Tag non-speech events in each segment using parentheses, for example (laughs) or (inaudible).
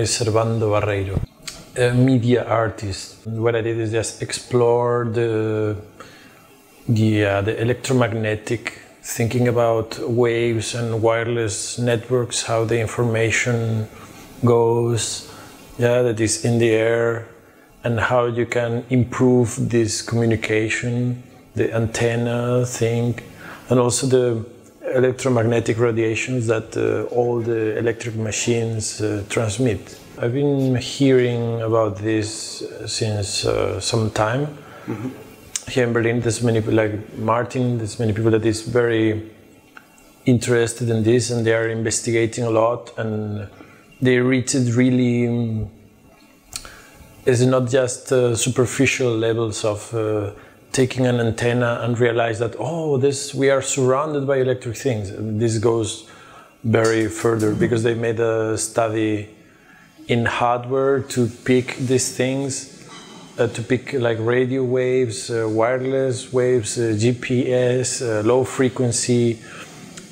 Is Servando Barreiro, a media artist. What I did is just explore the the, uh, the electromagnetic, thinking about waves and wireless networks, how the information goes, yeah, that is in the air, and how you can improve this communication, the antenna thing, and also the electromagnetic radiations that uh, all the electric machines uh, transmit. I've been hearing about this since uh, some time. Mm-hmm. Here in Berlin, there's many people like Martin, there's many people that is very interested in this and they are investigating a lot and they reach it really um, it's not just uh, superficial levels of uh, taking an antenna and realize that oh this we are surrounded by electric things. This goes very further because they made a study in hardware to pick these things uh, to pick like radio waves uh, wireless waves uh, gps uh, low frequency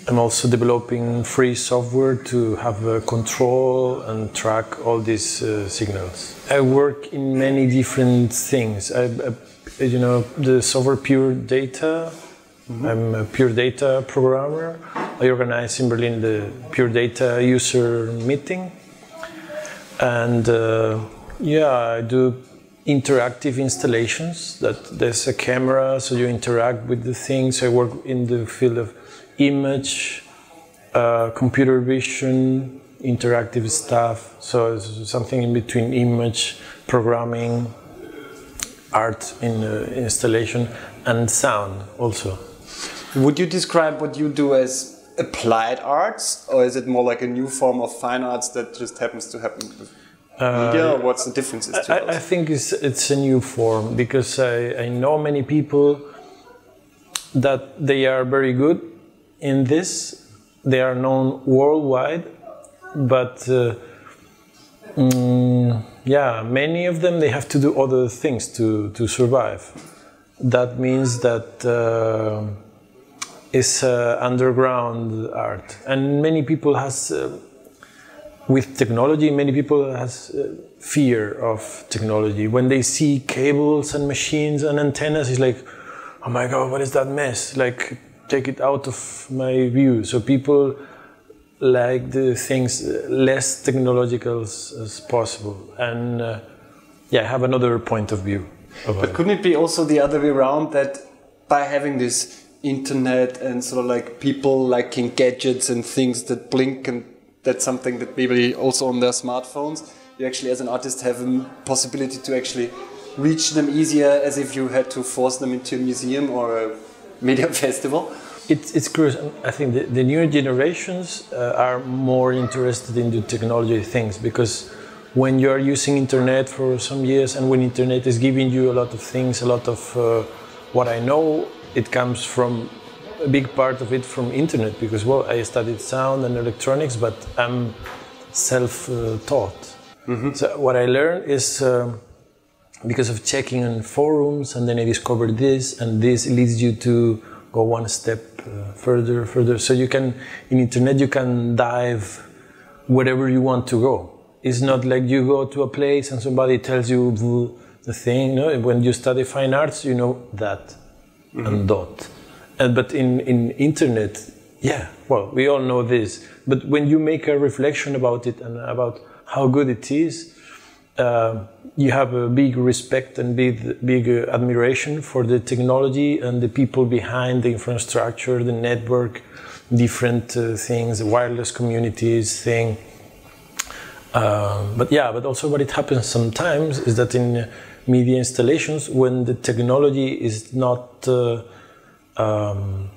i'm also developing free software to have control and track all these signals i work in many different things I, I you know, the software Pure Data. Mm-hmm. I'm a Pure Data programmer. I organize in Berlin the Pure Data user meeting. And uh, yeah, I do interactive installations that there's a camera so you interact with the things. I work in the field of image, uh, computer vision, interactive stuff. So it's something in between image, programming, art in uh, installation and sound also. Would you describe what you do as applied arts, or is it more like a new form of fine arts that just happens to happen with media? Uh, what's the difference? I, I, think it's, it's a new form because I, I know many people that they are very good in this. They are known worldwide, but uh, mm, yeah, many of them they have to do other things to to survive. That means that uh, it's uh, underground art, and many people has uh, with technology. Many people has uh, fear of technology when they see cables and machines and antennas. It's like, oh my god, what is that mess? Like, take it out of my view. So people like the things less technological as, as possible and uh, yeah have another point of view but couldn't it be also the other way around that by having this internet and sort of like people liking gadgets and things that blink and that's something that maybe also on their smartphones you actually as an artist have a possibility to actually reach them easier as if you had to force them into a museum or a media (laughs) festival it's, it's curious. I think the, the newer generations uh, are more interested in the technology things because when you are using internet for some years and when internet is giving you a lot of things, a lot of uh, what I know, it comes from a big part of it from internet because well, I studied sound and electronics, but I'm self-taught. Mm-hmm. So what I learned is. Uh, because of checking on forums, and then I discovered this, and this leads you to go one step uh, further, further. So you can, in internet, you can dive wherever you want to go. It's not like you go to a place and somebody tells you the thing. No? When you study fine arts, you know that mm-hmm. and dot. And, but in, in internet, yeah, well, we all know this. But when you make a reflection about it and about how good it is, uh, you have a big respect and big, big uh, admiration for the technology and the people behind the infrastructure, the network, different uh, things, the wireless communities thing. Uh, but yeah, but also what it happens sometimes is that in media installations, when the technology is not uh, um,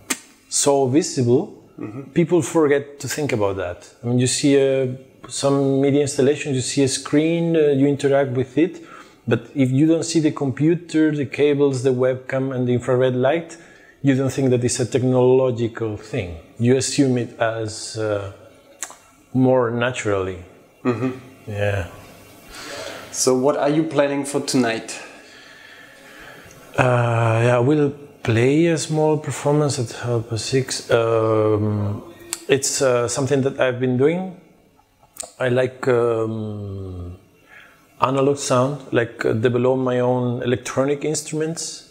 so visible, mm-hmm. people forget to think about that. I mean, you see a some media installations, you see a screen, uh, you interact with it, but if you don't see the computer, the cables, the webcam, and the infrared light, you don't think that it's a technological thing. You assume it as uh, more naturally. Mm-hmm. Yeah. So, what are you planning for tonight? Uh, yeah, we'll play a small performance at half past six. Um, it's uh, something that I've been doing I like um, analog sound, like uh, develop my own electronic instruments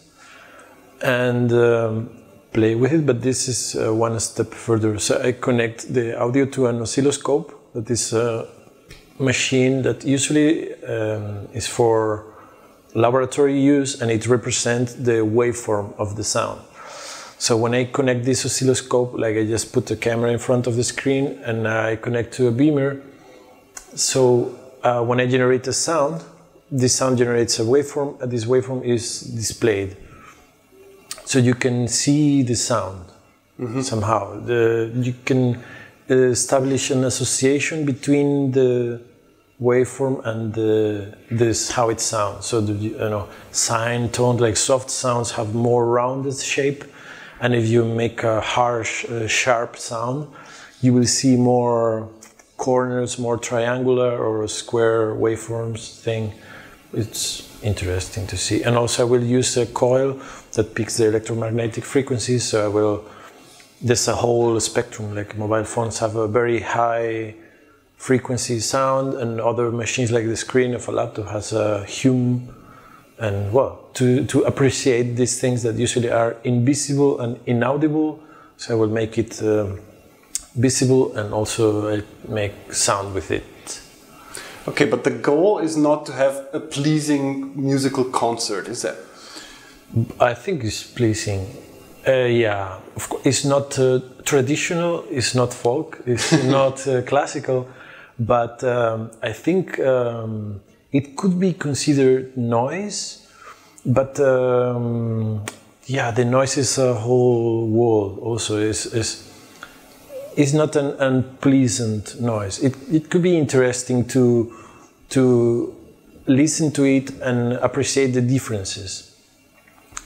and um, play with it. But this is uh, one step further. So I connect the audio to an oscilloscope. That is a machine that usually um, is for laboratory use and it represents the waveform of the sound. So when I connect this oscilloscope, like I just put the camera in front of the screen and I connect to a beamer. So uh, when I generate a sound, this sound generates a waveform, and this waveform is displayed. So you can see the sound mm-hmm. somehow. The, you can establish an association between the waveform and the, this how it sounds. So the you know sine tone like soft sounds have more rounded shape, and if you make a harsh, uh, sharp sound, you will see more corners, more triangular or square waveforms thing. It's interesting to see. And also, I will use a coil that picks the electromagnetic frequencies. So I will. There's a whole spectrum. Like mobile phones have a very high frequency sound, and other machines like the screen of a laptop has a hum and well to, to appreciate these things that usually are invisible and inaudible so i will make it um, visible and also make sound with it. Okay but the goal is not to have a pleasing musical concert is that i think it's pleasing. Uh, yeah of course it's not uh, traditional it's not folk it's (laughs) not uh, classical but um, i think um, it could be considered noise, but um, yeah, the noise is a whole world. Also, is is is not an unpleasant noise. It it could be interesting to to listen to it and appreciate the differences.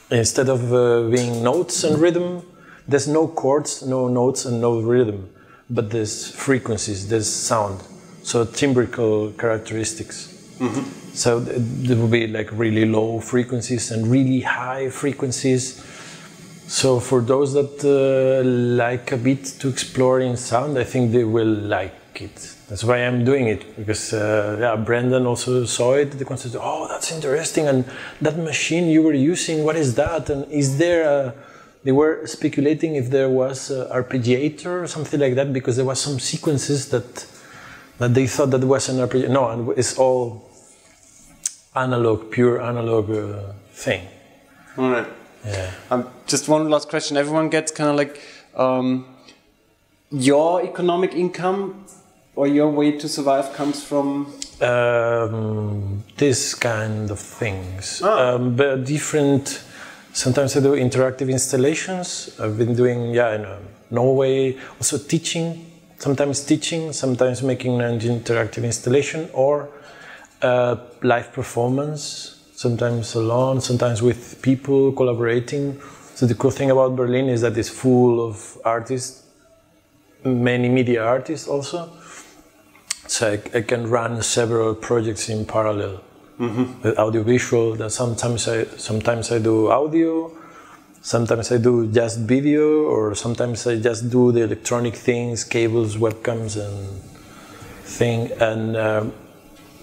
Instead of uh, being notes and rhythm, there's no chords, no notes, and no rhythm, but there's frequencies, there's sound. So timbrical characteristics. Mm-hmm. So there will be like really low frequencies and really high frequencies. So for those that uh, like a bit to explore in sound, I think they will like it. That's why I'm doing it because uh, yeah, Brendan also saw it. The concept, oh, that's interesting, and that machine you were using, what is that? And is there a they were speculating if there was an arpeggiator or something like that because there was some sequences that that they thought that was an arpeggiator. No, it's all analog, pure analog uh, thing. All right. Yeah. Um, just one last question. Everyone gets kind of like um, your economic income or your way to survive comes from um, this kind of things. Oh. Um, but different. Sometimes I do interactive installations. I've been doing yeah in uh, Norway. Also teaching. Sometimes teaching. Sometimes making an interactive installation or uh, live performance, sometimes alone, sometimes with people collaborating. So the cool thing about Berlin is that it's full of artists, many media artists also. So I, I can run several projects in parallel. Mm-hmm. audiovisual. That sometimes I sometimes I do audio, sometimes I do just video, or sometimes I just do the electronic things, cables, webcams, and thing. And uh,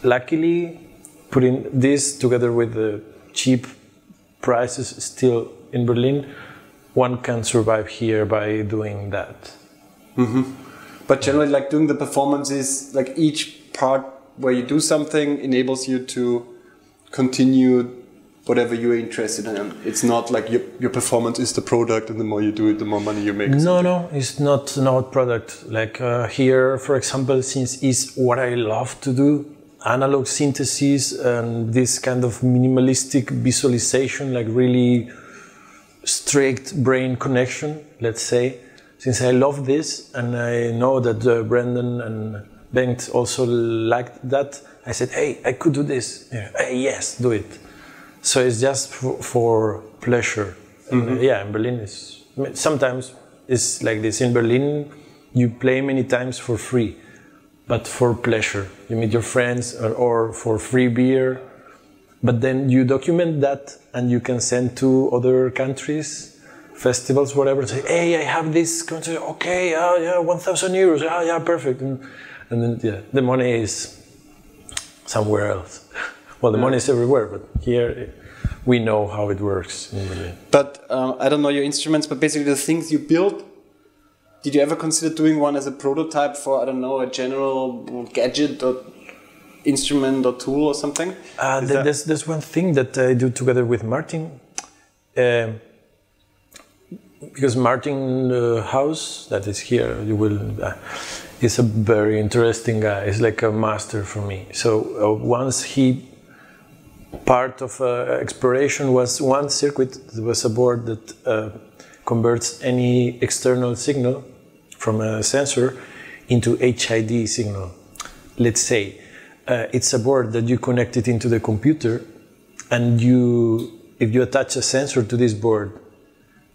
luckily, putting this together with the cheap prices still in Berlin, one can survive here by doing that. Mm-hmm. But generally, like doing the performances, like each part where you do something enables you to continue whatever you're interested in. It's not like your, your performance is the product, and the more you do it, the more money you make. No, no, it's not not product. Like uh, here, for example, since it's what I love to do, analog synthesis and this kind of minimalistic visualization, like really strict brain connection, let's say. Since I love this and I know that uh, Brendan and Bengt also liked that, I said, hey, I could do this. Yeah. Hey, yes, do it. So it's just for, for pleasure. Mm-hmm. And, yeah, in Berlin is sometimes it's like this. In Berlin, you play many times for free but for pleasure. You meet your friends or, or, for free beer, but then you document that and you can send to other countries festivals, whatever. Say, hey, I have this concert. Okay, oh yeah, one thousand euros. Yeah, yeah, perfect. And, and then yeah, the money is somewhere else. (laughs) well, the money is everywhere, but here we know how it works. But um, I don't know your instruments, but basically the things you build. Did you ever consider doing one as a prototype for I don't know a general gadget or instrument or tool or something? Uh, th there's, there's one thing that I do together with Martin. Um, because Martin uh, Howse, that is here, you will, uh, is a very interesting guy. He's like a master for me. So uh, once he, part of uh, exploration was one circuit, there was a board that uh, converts any external signal from a sensor into HID signal. Let's say uh, it's a board that you connect it into the computer, and you, if you attach a sensor to this board,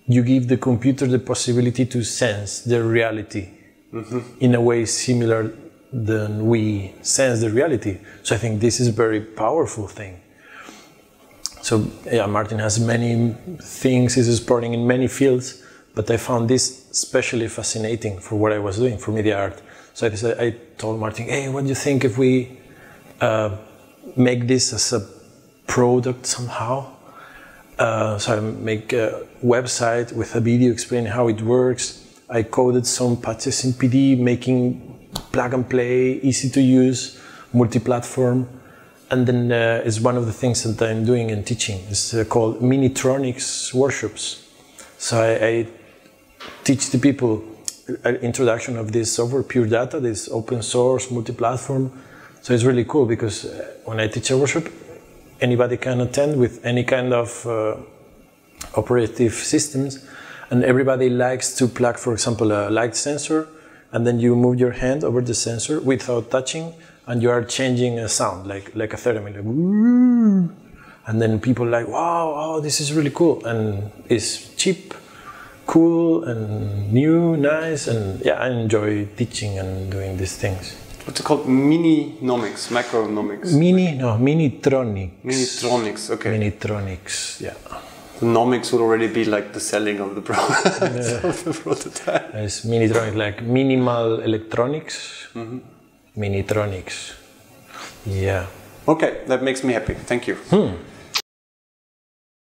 you give the computer the possibility to sense the reality mm-hmm. in a way similar than we sense the reality. So I think this is a very powerful thing. So yeah, Martin has many things he's exploring in many fields, but I found this especially fascinating for what I was doing for media art. So I, decided, I told Martin, hey, what do you think if we uh, make this as a product somehow. Uh, so I make a website with a video explaining how it works. I coded some patches in PD, making plug and play, easy to use, multi-platform. And then uh, it's one of the things that I'm doing and teaching. It's uh, called Minitronics workshops. So I, I teach the people introduction of this software, pure data, this open source, multi-platform, so it's really cool because uh, when I teach a workshop, anybody can attend with any kind of uh, operative systems, and everybody likes to plug, for example, a light sensor, and then you move your hand over the sensor without touching, and you are changing a sound like like a theremin, like and then people like, wow, oh, this is really cool, and it's cheap, cool, and new, nice, and yeah, I enjoy teaching and doing these things what's it called? Mini-nomics, macronomics. Mini, no, Minitronics. Minitronics, okay. Minitronics, yeah. The nomics would already be like the selling of the, pro (laughs) yeah. of the prototype. It's Minitronics, like minimal electronics, mm -hmm. Minitronics. Yeah. Okay, that makes me happy. Thank you. Hmm.